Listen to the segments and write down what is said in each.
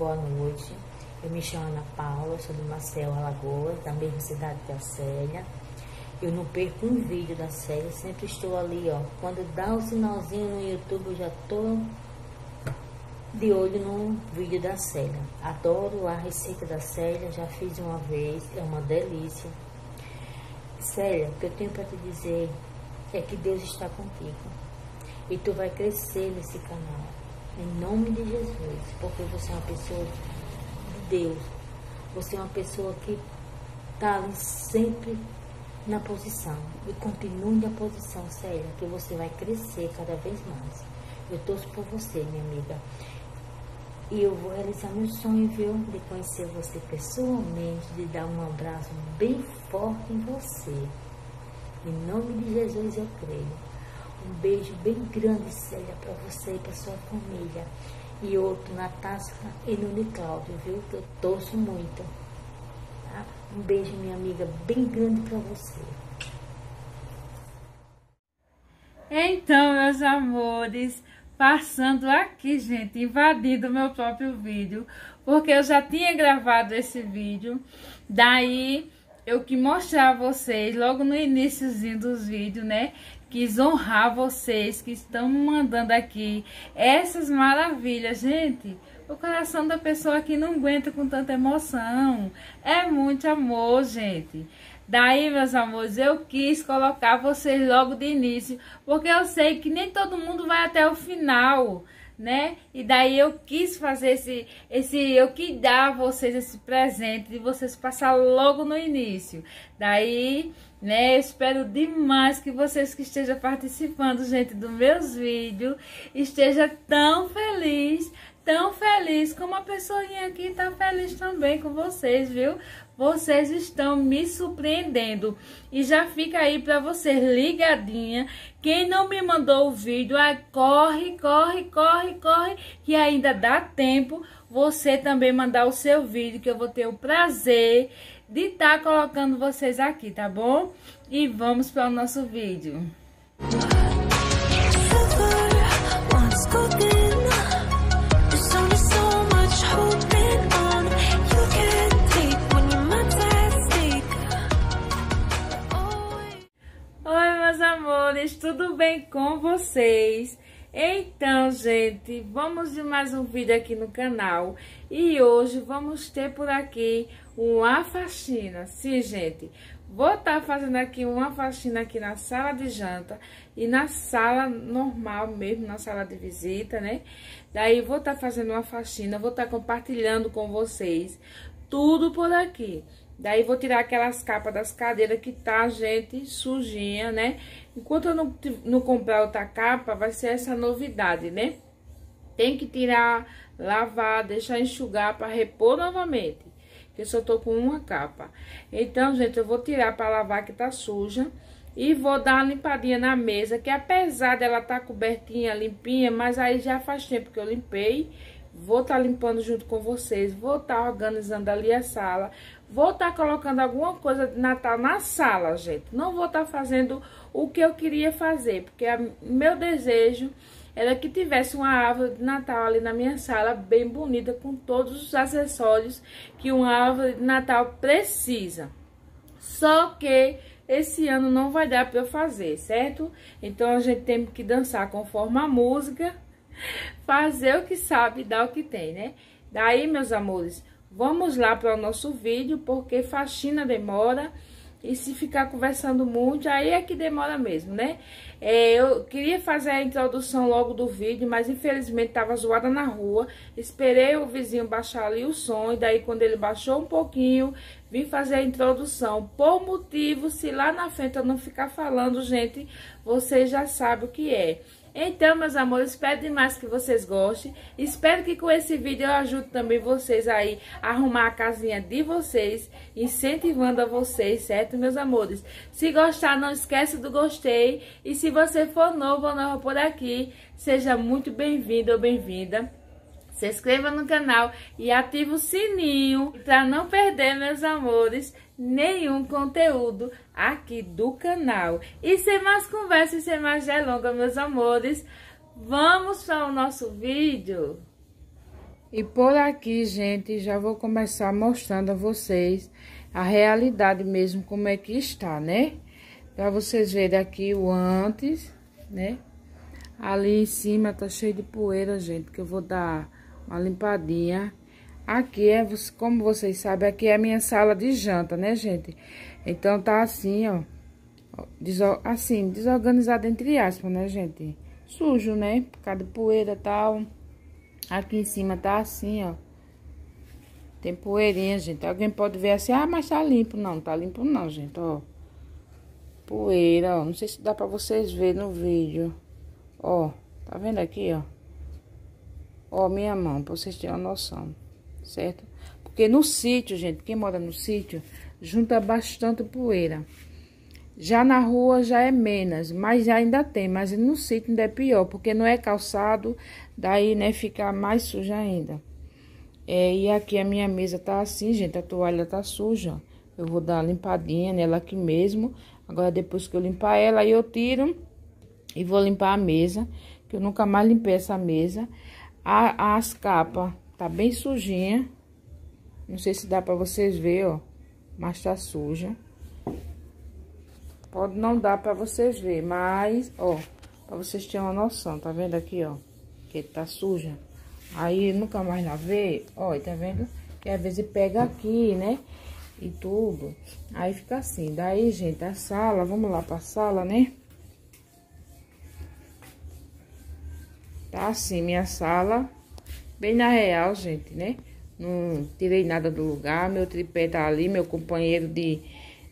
boa noite. Eu me chamo Ana Paula, sou do Marcel Alagoas, da mesma cidade que a Célia. Eu não perco um vídeo da Célia, sempre estou ali, ó. Quando dá um sinalzinho no YouTube, eu já estou de olho no vídeo da Célia. Adoro a receita da Célia, já fiz uma vez, é uma delícia. Célia, o que eu tenho para te dizer é que Deus está contigo. E tu vai crescer nesse canal. Em nome de Jesus. Porque você é uma pessoa de Deus. Você é uma pessoa que está sempre na posição. E continue na posição, Célia, que você vai crescer cada vez mais. Eu torço por você, minha amiga. E eu vou realizar meu sonho, viu? De conhecer você pessoalmente, de dar um abraço bem forte em você. Em nome de Jesus eu creio. Um beijo bem grande, Célia, para você e para sua família. E outro na Tasca e no Nicláudio, viu? Que eu torço muito. Tá? Um beijo, minha amiga, bem grande para você. Então, meus amores, passando aqui, gente, invadindo o meu próprio vídeo, porque eu já tinha gravado esse vídeo, daí eu que mostrar a vocês logo no iníciozinho dos vídeos, né, quis honrar vocês que estão mandando aqui essas maravilhas, gente, o coração da pessoa que não aguenta com tanta emoção, é muito amor, gente, Daí, meus amores, eu quis colocar vocês logo de início, porque eu sei que nem todo mundo vai até o final, né? E daí eu quis fazer esse, esse eu quis dar a vocês esse presente de vocês passar logo no início. Daí, né, eu espero demais que vocês que estejam participando, gente, dos meus vídeos, esteja tão feliz tão feliz como a pessoinha aqui tá feliz também com vocês, viu? Vocês estão me surpreendendo. E já fica aí para vocês ligadinha. Quem não me mandou o vídeo, aí corre, corre, corre, corre, que ainda dá tempo você também mandar o seu vídeo, que eu vou ter o prazer de estar tá colocando vocês aqui, tá bom? E vamos para o nosso vídeo. amores, tudo bem com vocês? Então, gente, vamos de mais um vídeo aqui no canal e hoje vamos ter por aqui uma faxina. Sim, gente, vou estar tá fazendo aqui uma faxina aqui na sala de janta e na sala normal mesmo, na sala de visita, né? Daí vou estar tá fazendo uma faxina, vou estar tá compartilhando com vocês tudo por aqui. Daí vou tirar aquelas capas das cadeiras que tá, gente, sujinha, né? Enquanto eu não, não comprar outra capa, vai ser essa novidade, né? Tem que tirar, lavar, deixar enxugar para repor novamente. Que eu só tô com uma capa. Então, gente, eu vou tirar para lavar que tá suja. E vou dar uma limpadinha na mesa, que apesar dela tá cobertinha, limpinha, mas aí já faz tempo que eu limpei. Vou estar tá limpando junto com vocês, vou estar tá organizando ali a sala, vou estar tá colocando alguma coisa de Natal na sala, gente. Não vou estar tá fazendo o que eu queria fazer, porque a, meu desejo era que tivesse uma árvore de Natal ali na minha sala, bem bonita, com todos os acessórios que uma árvore de Natal precisa. Só que esse ano não vai dar para eu fazer, certo? Então a gente tem que dançar conforme a música, fazer o que sabe, dar o que tem, né? Daí, meus amores, vamos lá para o nosso vídeo, porque faxina demora e se ficar conversando muito, aí é que demora mesmo, né? É, eu queria fazer a introdução logo do vídeo, mas infelizmente estava zoada na rua. Esperei o vizinho baixar ali o som, e daí quando ele baixou um pouquinho, vim fazer a introdução. Por motivo, se lá na frente eu não ficar falando, gente, vocês já sabem o que é. Então, meus amores, espero demais que vocês gostem. Espero que com esse vídeo eu ajude também vocês aí a arrumar a casinha de vocês, incentivando a vocês, certo, meus amores? Se gostar, não esquece do gostei. E se você for novo ou nova por aqui, seja muito bem-vindo ou bem-vinda. Se inscreva no canal e ative o sininho para não perder, meus amores, nenhum conteúdo aqui do canal. E sem mais conversa e sem mais delongas, meus amores, vamos para o nosso vídeo. E por aqui, gente, já vou começar mostrando a vocês a realidade mesmo, como é que está, né? Pra vocês verem aqui o antes, né? Ali em cima tá cheio de poeira, gente, que eu vou dar uma limpadinha. Aqui é, como vocês sabem, aqui é a minha sala de janta, né, gente? Então tá assim, ó. Assim, desorganizado entre aspas, né, gente? Sujo, né? Por causa de poeira e tal. Aqui em cima tá assim, ó. Tem poeirinha, gente. Alguém pode ver assim, ah, mas tá limpo. Não, tá limpo não, gente, ó. Poeira, ó. Não sei se dá pra vocês verem no vídeo. Ó, tá vendo aqui, ó? Ó, minha mão, pra vocês terem uma noção, certo? Porque no sítio, gente, quem mora no sítio, junta bastante poeira. Já na rua já é menos, mas ainda tem, mas no sítio ainda é pior, porque não é calçado, daí, né, fica mais suja ainda. É, e aqui a minha mesa tá assim, gente, a toalha tá suja. Eu vou dar uma limpadinha nela aqui mesmo. Agora, depois que eu limpar ela, eu tiro e vou limpar a mesa, que eu nunca mais limpei essa mesa. A, as capas tá bem sujinha. Não sei se dá pra vocês verem, ó, mas tá suja. Pode não dar pra vocês verem, mas, ó, pra vocês terem uma noção, tá vendo aqui, ó, que tá suja. Aí, nunca mais lavei, ó, tá vendo? Que às vezes pega aqui, né? E tudo. Aí fica assim. Daí, gente, a sala, vamos lá pra sala, né? Tá assim, minha sala. Bem na real, gente, né? Não tirei nada do lugar. Meu tripé tá ali, meu companheiro de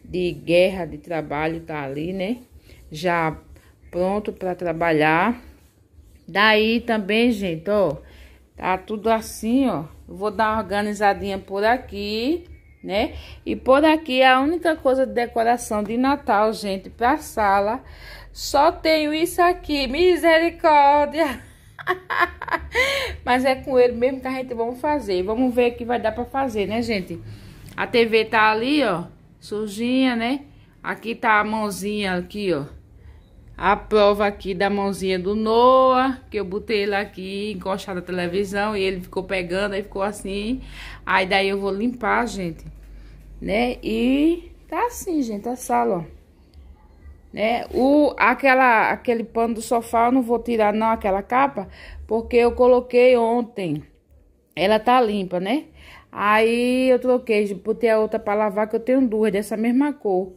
de guerra de trabalho tá ali, né? Já pronto para trabalhar. Daí também, gente, ó, tá tudo assim, ó. vou dar uma organizadinha por aqui, né? E por aqui a única coisa de decoração de Natal, gente, pra sala. Só tenho isso aqui, misericórdia. Mas é com ele mesmo que a gente vamos fazer. Vamos ver que vai dar pra fazer, né, gente? A TV tá ali, ó sujinha, né? Aqui tá a mãozinha aqui, ó. A prova aqui da mãozinha do Noah, que eu botei ele aqui encostado na televisão e ele ficou pegando, aí ficou assim. Aí daí eu vou limpar, gente, né? E tá assim, gente, a sala, ó. Né? O, aquela, aquele pano do sofá eu não vou tirar não, aquela capa, porque eu coloquei ontem. Ela tá limpa, né? Aí eu troquei, botei a outra para lavar, que eu tenho duas dessa mesma cor.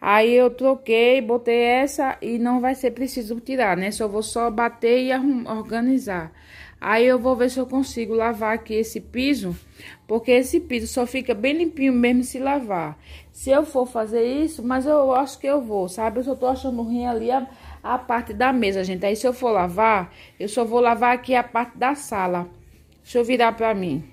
Aí eu troquei, botei essa e não vai ser preciso tirar, né? Só vou só bater e organizar. Aí eu vou ver se eu consigo lavar aqui esse piso, porque esse piso só fica bem limpinho mesmo se lavar. Se eu for fazer isso, mas eu acho que eu vou, sabe? Eu só tô achando ruim ali a, a parte da mesa, gente. Aí se eu for lavar, eu só vou lavar aqui a parte da sala. Deixa eu virar pra mim.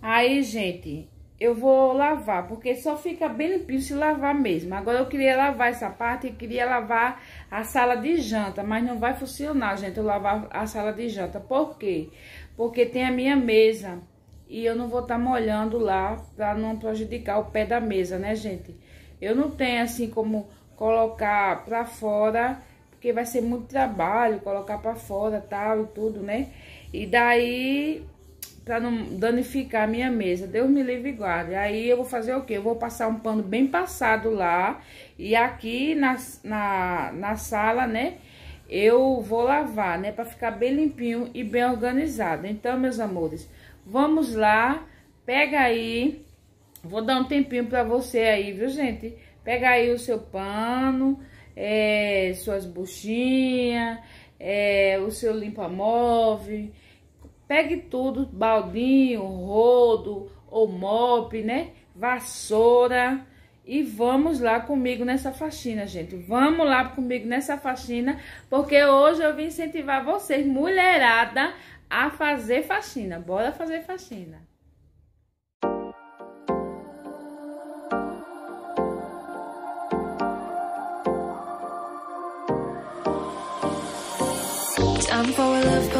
Aí, gente, eu vou lavar, porque só fica bem limpinho se lavar mesmo. Agora, eu queria lavar essa parte e queria lavar a sala de janta, mas não vai funcionar, gente, eu lavar a sala de janta. Por quê? Porque tem a minha mesa e eu não vou estar tá molhando lá para não prejudicar o pé da mesa, né, gente? Eu não tenho, assim, como colocar pra fora, porque vai ser muito trabalho colocar pra fora, tal e tudo, né? E daí para não danificar a minha mesa. Deus me livre e guarde. Aí eu vou fazer o quê? Eu vou passar um pano bem passado lá e aqui na, na, na sala, né? Eu vou lavar, né? Para ficar bem limpinho e bem organizado. Então, meus amores, vamos lá. Pega aí. Vou dar um tempinho para você aí, viu, gente? Pega aí o seu pano, é, suas buchinhas, é, o seu limpa-móvel Pegue tudo, baldinho, rodo ou mop, né? Vassoura. E vamos lá comigo nessa faxina, gente. Vamos lá comigo nessa faxina, porque hoje eu vim incentivar vocês, mulherada, a fazer faxina. Bora fazer faxina. Time for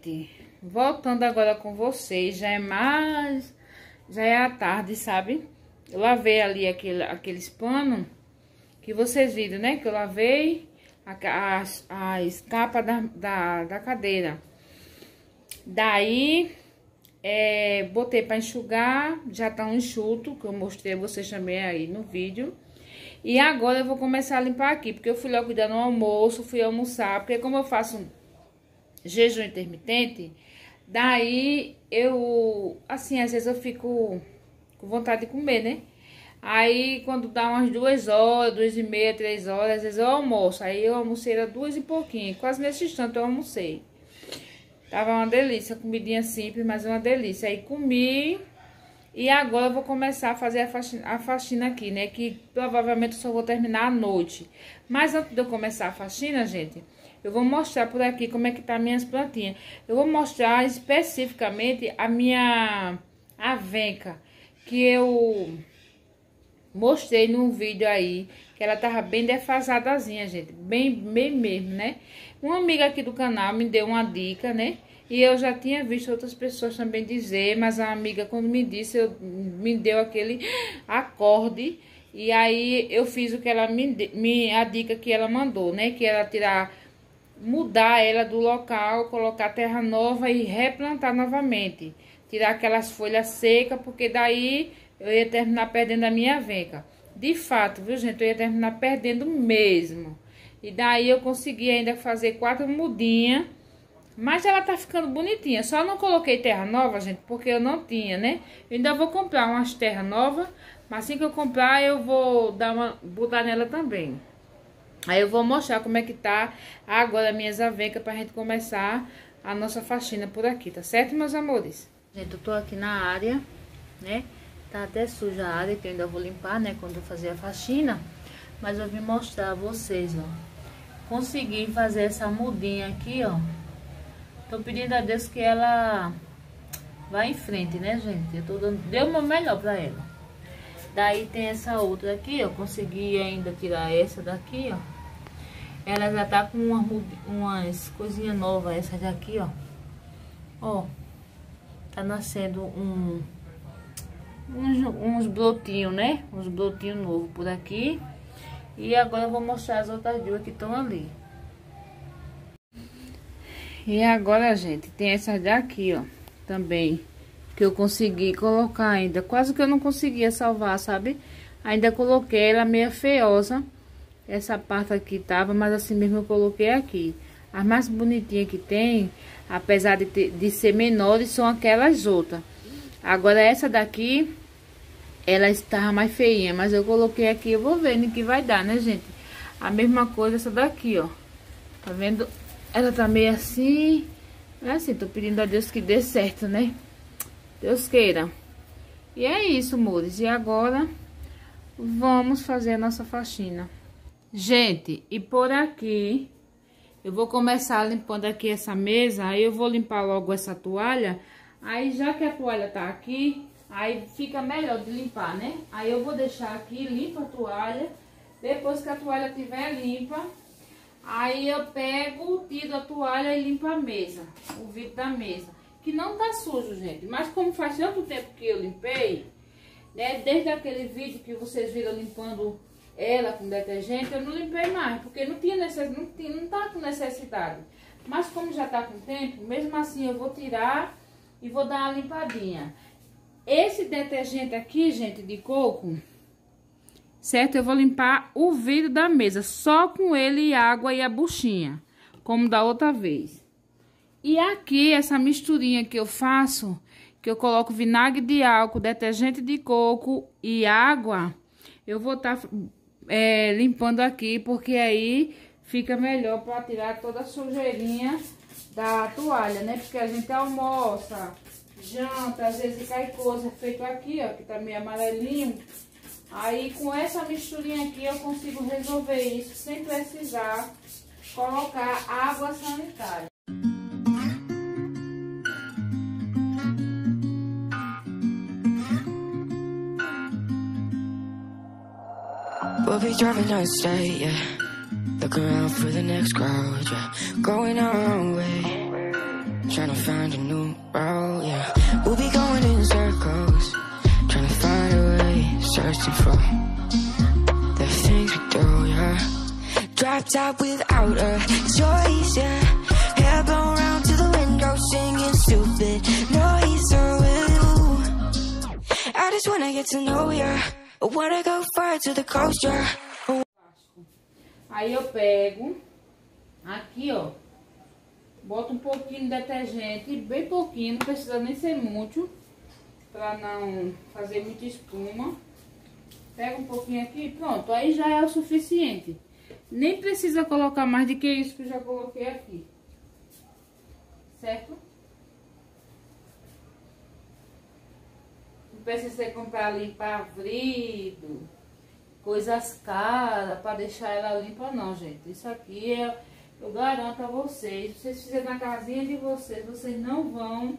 Gente, voltando agora com vocês, já é mais. Já é a tarde, sabe? Eu lavei ali aquele, aqueles panos que vocês viram, né? Que eu lavei a, a, a escapa da, da, da cadeira. Daí, é, botei para enxugar, já tá um enxuto, que eu mostrei a vocês também aí no vídeo. E agora eu vou começar a limpar aqui, porque eu fui logo cuidar no almoço, fui almoçar, porque como eu faço jejum intermitente, daí eu, assim, às vezes eu fico com vontade de comer, né? Aí, quando dá umas duas horas, duas e meia, três horas, às vezes eu almoço. Aí eu almocei era duas e pouquinho, quase nesse instante eu almocei. Tava uma delícia, comidinha simples, mas uma delícia. Aí comi e agora eu vou começar a fazer a faxina, a faxina aqui, né? Que provavelmente eu só vou terminar à noite. Mas antes de eu começar a faxina, gente, eu vou mostrar por aqui como é que tá minhas plantinhas. Eu vou mostrar especificamente a minha avenca, que eu mostrei num vídeo aí, que ela tava bem defasadazinha, gente. Bem, bem mesmo, né? Uma amiga aqui do canal me deu uma dica, né? E eu já tinha visto outras pessoas também dizer, mas a amiga quando me disse, eu, me deu aquele acorde. E aí eu fiz o que ela me, me a dica que ela mandou, né? Que era tirar, mudar ela do local, colocar terra nova e replantar novamente. Tirar aquelas folhas secas, porque daí eu ia terminar perdendo a minha venca. De fato, viu, gente? Eu ia terminar perdendo mesmo. E daí eu consegui ainda fazer quatro mudinhas. Mas ela tá ficando bonitinha. Só não coloquei terra nova, gente, porque eu não tinha, né? Eu ainda vou comprar umas terras novas. Mas assim que eu comprar, eu vou dar uma, botar nela também. Aí eu vou mostrar como é que tá agora minhas avencas pra gente começar a nossa faxina por aqui, tá certo, meus amores? Gente, eu tô aqui na área, né? Tá até suja a área, que eu ainda vou limpar, né? Quando eu fazer a faxina. Mas eu vim mostrar a vocês, ó consegui fazer essa mudinha aqui, ó. Tô pedindo a Deus que ela vá em frente, né, gente? Eu tô dando, deu o meu melhor pra ela. Daí tem essa outra aqui, ó. Consegui ainda tirar essa daqui, ó. Ela já tá com umas, umas coisinhas novas, essa daqui, ó. Ó. Tá nascendo um... Uns, uns brotinhos, né? Uns brotinhos novos por aqui. E agora eu vou mostrar as outras duas que estão ali. E agora, gente, tem essas daqui, ó, também. Que eu consegui colocar ainda. Quase que eu não conseguia salvar, sabe? Ainda coloquei ela meio feiosa. Essa parte aqui tava, mas assim mesmo eu coloquei aqui. As mais bonitinhas que tem, apesar de, ter, de ser menores, são aquelas outras. Agora essa daqui, ela estava mais feinha, mas eu coloquei aqui, eu vou ver no que vai dar, né, gente? A mesma coisa essa daqui, ó. Tá vendo? Ela tá meio assim. É assim, tô pedindo a Deus que dê certo, né? Deus queira. E é isso, amores. E agora, vamos fazer a nossa faxina. Gente, e por aqui, eu vou começar limpando aqui essa mesa. Aí eu vou limpar logo essa toalha. Aí, já que a toalha tá aqui, Aí fica melhor de limpar, né? Aí eu vou deixar aqui, limpa a toalha. Depois que a toalha estiver limpa, aí eu pego, tiro a toalha e limpo a mesa, o vidro da mesa. Que não tá sujo, gente. Mas como faz tanto tempo que eu limpei, né? Desde aquele vídeo que vocês viram limpando ela com detergente, eu não limpei mais. Porque não tinha necessidade, não, tinha, não tá com necessidade. Mas como já tá com tempo, mesmo assim eu vou tirar e vou dar uma limpadinha. Esse detergente aqui, gente, de coco, certo? Eu vou limpar o vidro da mesa, só com ele e água e a buchinha, como da outra vez. E aqui, essa misturinha que eu faço, que eu coloco vinagre de álcool, detergente de coco e água, eu vou estar tá, é, limpando aqui, porque aí fica melhor para tirar toda a sujeirinha da toalha, né? Porque a gente almoça, janta, às vezes cai coisa feito aqui, ó, que tá meio amarelinho. Aí com essa misturinha aqui eu consigo resolver isso sem precisar colocar água sanitária. We'll be driving down the state, yeah. Look around for the next crowd, yeah. Going our own way. Trying to find a new route, yeah. We'll be going in circles. Trying to find a way. Searching for the things we do, yeah. Drop top without a choice, yeah. Hair blown round to the window, singing stupid noise. with oh. you. I just wanna get to know ya. Aí eu pego aqui, ó. Boto um pouquinho de detergente, bem pouquinho, não precisa nem ser muito, pra não fazer muita espuma. Pega um pouquinho aqui, pronto, aí já é o suficiente. Nem precisa colocar mais do que isso que eu já coloquei aqui. Certo? Não precisa comprar limpar vidro, coisas caras para deixar ela limpa não, gente. Isso aqui é, eu garanto a vocês, se vocês fizerem na casinha de vocês, vocês não vão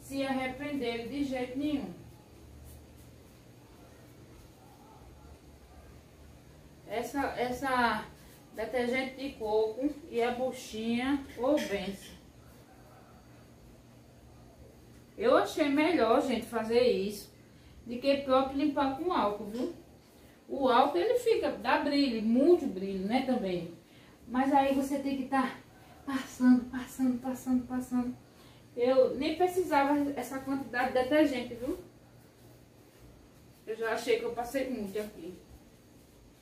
se arrepender de jeito nenhum. Essa, essa detergente de coco e a buchinha ou vence. Eu achei melhor, gente, fazer isso do que próprio limpar com álcool, viu? O álcool, ele fica, dá brilho, muito brilho, né, também. Mas aí você tem que estar tá passando, passando, passando, passando. Eu nem precisava essa quantidade de detergente, viu? Eu já achei que eu passei muito aqui.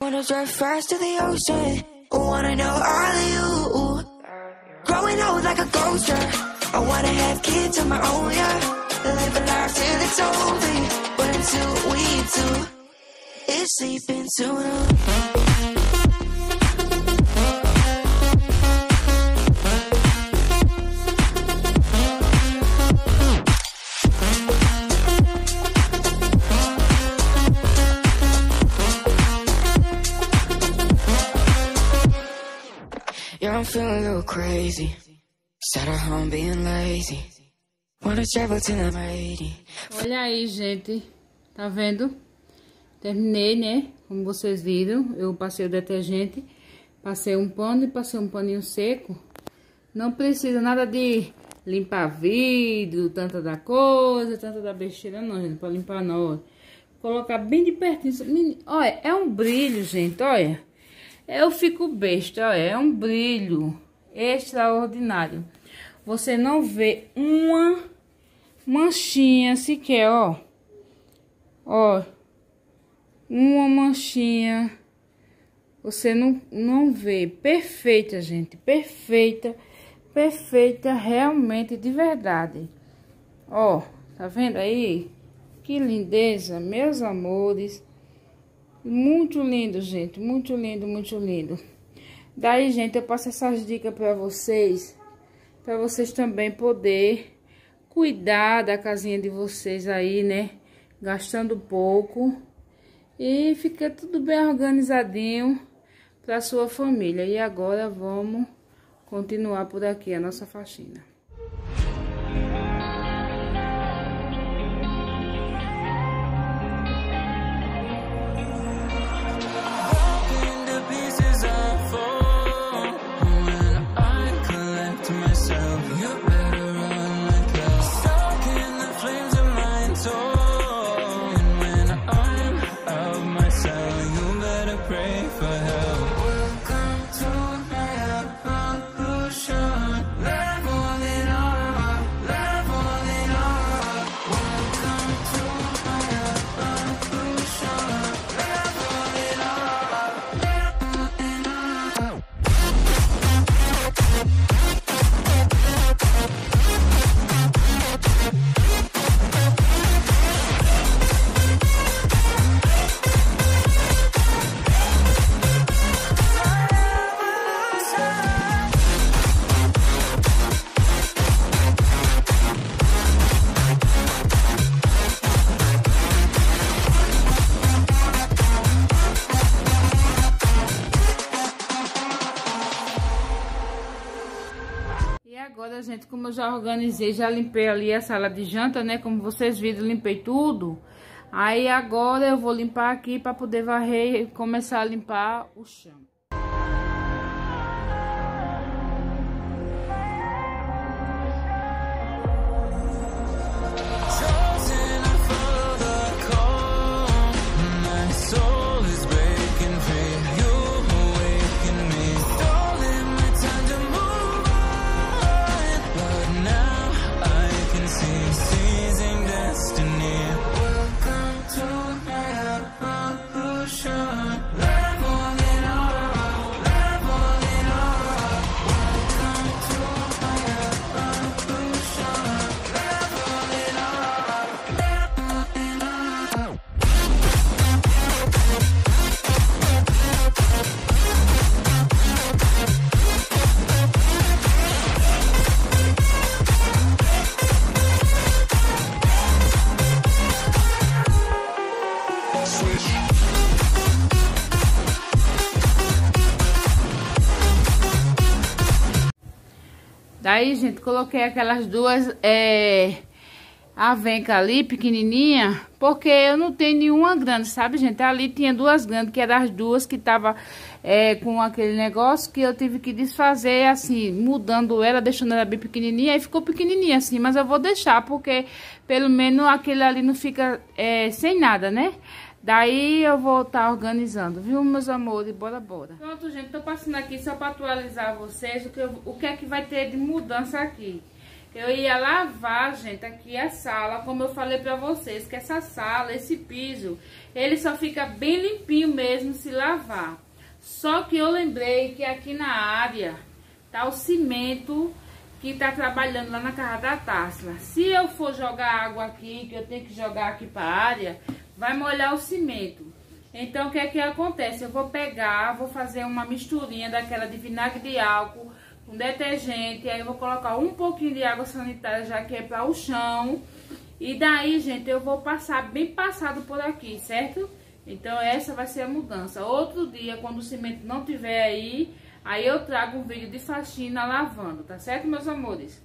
Wanna drive fast to the ocean Wanna know all you Growing old like a I wanna have kids of my own, yeah. Live a life till it's over But until we do. It's sleeping sooner Yeah, I'm feeling a little crazy. Olha aí, gente. Tá vendo? Terminei, né? Como vocês viram, eu passei o detergente, passei um pano e passei um paninho seco. Não precisa nada de limpar vidro, tanta da coisa, tanta da besteira não, gente, pra limpar não. Colocar bem de pertinho. Olha, é um brilho, gente, olha. Eu fico besta, olha, é um brilho extraordinário. Você não vê uma manchinha sequer, ó. Ó, uma manchinha. Você não, não vê. Perfeita, gente, perfeita, perfeita, realmente, de verdade. Ó, tá vendo aí? Que lindeza, meus amores. Muito lindo, gente. Muito lindo, muito lindo. Daí, gente, eu passo essas dicas para vocês. Para vocês também poder cuidar da casinha de vocês aí, né? Gastando pouco. E fica tudo bem organizadinho para sua família. E agora vamos continuar por aqui a nossa faxina. Gente, como eu já organizei, já limpei ali a sala de janta, né? Como vocês viram, limpei tudo. Aí agora eu vou limpar aqui para poder varrer e começar a limpar o chão. Daí, gente, coloquei aquelas duas é, avenca ali, pequenininha, porque eu não tenho nenhuma grande, sabe, gente? Ali tinha duas grandes, que eram as duas que tava é, com aquele negócio que eu tive que desfazer, assim, mudando ela, deixando ela bem pequenininha, e ficou pequenininha assim, mas eu vou deixar, porque pelo menos aquele ali não fica é, sem nada, né? Daí eu vou estar tá organizando, viu, meus amores? Bora, bora. Pronto, gente, tô passando aqui só para atualizar vocês o que, eu, o que é que vai ter de mudança aqui. Eu ia lavar, gente, aqui a sala, como eu falei pra vocês, que essa sala, esse piso, ele só fica bem limpinho mesmo se lavar. Só que eu lembrei que aqui na área tá o cimento que tá trabalhando lá na casa da Tássila. Se eu for jogar água aqui, que eu tenho que jogar aqui pra área, vai molhar o cimento. Então, o que é que acontece? Eu vou pegar, vou fazer uma misturinha daquela de vinagre de álcool com detergente, aí eu vou colocar um pouquinho de água sanitária, já que é para o chão. E daí, gente, eu vou passar bem passado por aqui, certo? Então, essa vai ser a mudança. Outro dia, quando o cimento não tiver aí, aí eu trago um vídeo de faxina lavando, tá certo, meus amores?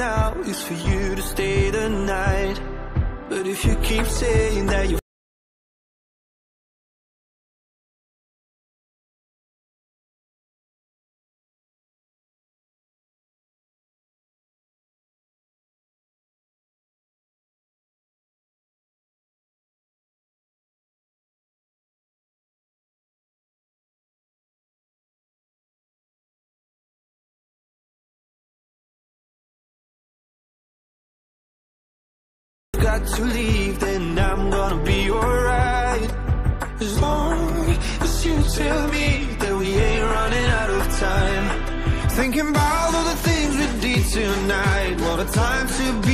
is for you to stay the night. But if you keep saying that you got to leave, then I'm gonna be alright. As long as you tell me that we ain't running out of time. Thinking about all the things we did tonight. What a time to be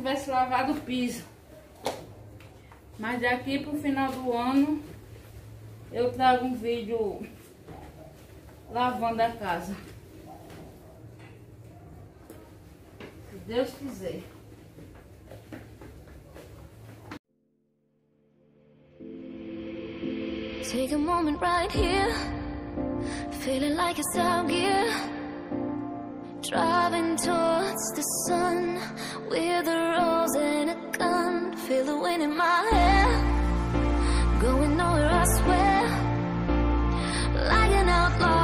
tivesse lavado o piso. Mas daqui pro final do ano eu trago um vídeo lavando a casa. Se Deus quiser. Take a moment right here, feeling like it's out gear. Driving towards the sun with a rose and a gun. Feel the wind in my hair, going nowhere, I swear. Like an outlaw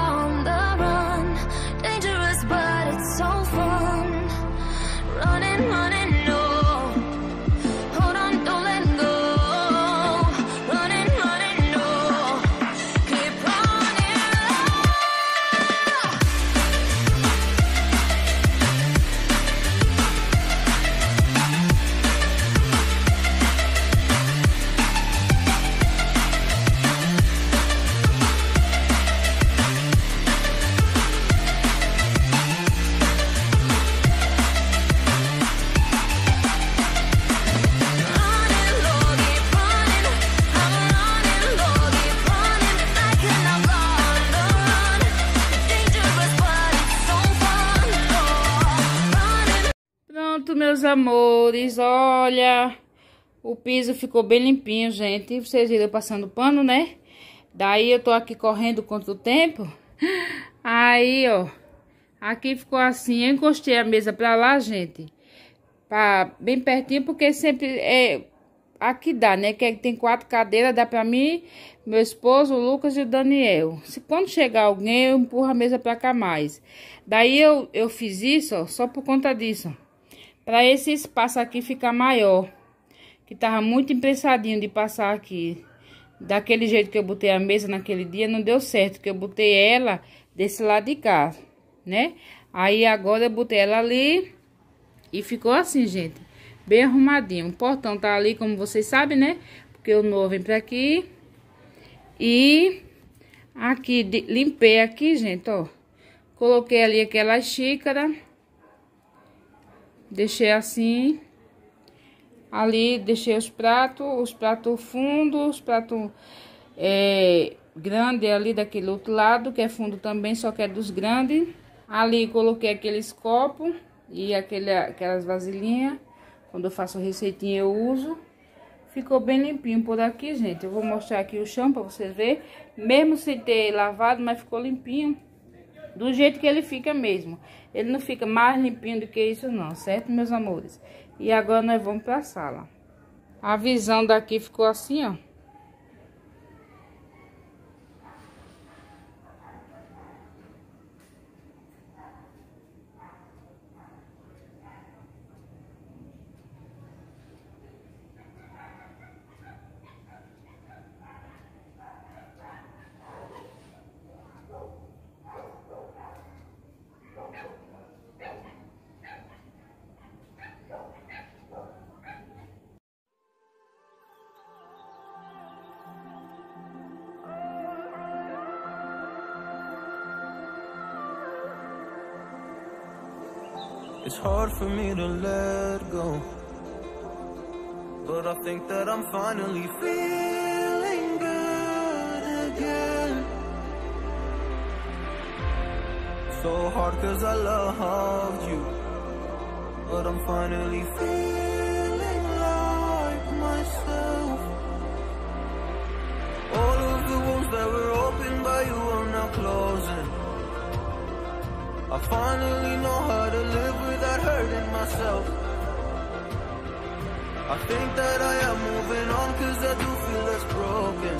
olha, o piso ficou bem limpinho, gente. Vocês viram passando pano, né? Daí eu tô aqui correndo contra o tempo. Aí, ó, aqui ficou assim. Eu encostei a mesa pra lá, gente, pra, bem pertinho, porque sempre é aqui dá, né? Que tem quatro cadeiras, dá pra mim, meu esposo, o Lucas e o Daniel. Se quando chegar alguém, eu empurro a mesa pra cá mais. Daí eu, eu fiz isso, ó, só por conta disso, ó para esse espaço aqui ficar maior. Que tava muito impressadinho de passar aqui. Daquele jeito que eu botei a mesa naquele dia, não deu certo. Que eu botei ela desse lado de cá, né? Aí agora eu botei ela ali. E ficou assim, gente. Bem arrumadinho. O portão tá ali, como vocês sabem, né? Porque o novo vem pra aqui. E aqui, de- limpei aqui, gente, ó. Coloquei ali aquela xícara. Deixei assim. Ali deixei os pratos, os pratos fundos, os pratos é, grandes ali daquele outro lado, que é fundo também, só que é dos grandes. Ali coloquei aqueles copos e aquele, aquelas vasilhinhas. Quando eu faço receitinha eu uso. Ficou bem limpinho por aqui, gente. Eu vou mostrar aqui o chão pra vocês verem. Mesmo sem ter lavado, mas ficou limpinho. Do jeito que ele fica mesmo. Ele não fica mais limpinho do que isso não, certo, meus amores? E agora nós vamos pra sala. A visão daqui ficou assim, ó. So hard cause I loved you. But I'm finally feeling like myself. All of the wounds that were opened by you are now closing. I finally know how to live without hurting myself. I think that I am moving on cause I do feel less broken.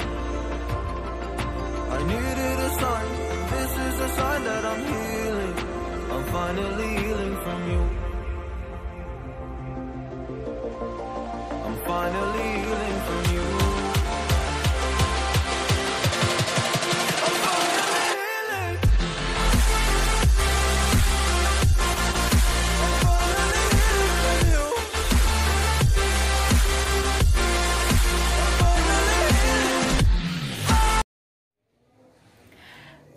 I needed a sign, is a sign that I'm healing. I'm finally healing from you.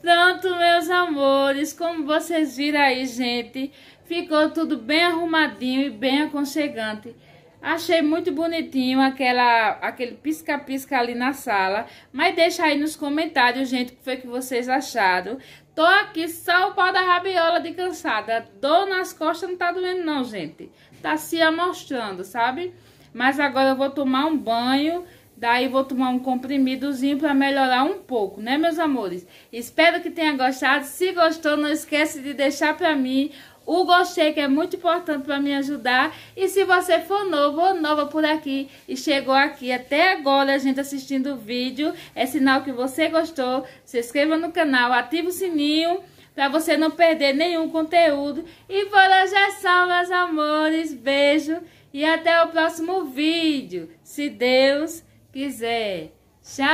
Pronto, meus amores, como vocês viram aí, gente, ficou tudo bem arrumadinho e bem aconchegante. Achei muito bonitinho aquela, aquele pisca-pisca ali na sala. Mas deixa aí nos comentários, gente, o que foi que vocês acharam. Tô aqui só o pau da rabiola de cansada. Dor nas costas não tá doendo não, gente. Tá se amostrando, sabe? Mas agora eu vou tomar um banho Daí vou tomar um comprimidozinho para melhorar um pouco, né, meus amores? Espero que tenha gostado. Se gostou, não esquece de deixar para mim o gostei, que é muito importante para me ajudar. E se você for novo ou nova por aqui e chegou aqui até agora, a gente assistindo o vídeo, é sinal que você gostou. Se inscreva no canal, ative o sininho para você não perder nenhum conteúdo. E por hoje é só, meus amores. Beijo e até o próximo vídeo. Se Deus quiser. Tchau!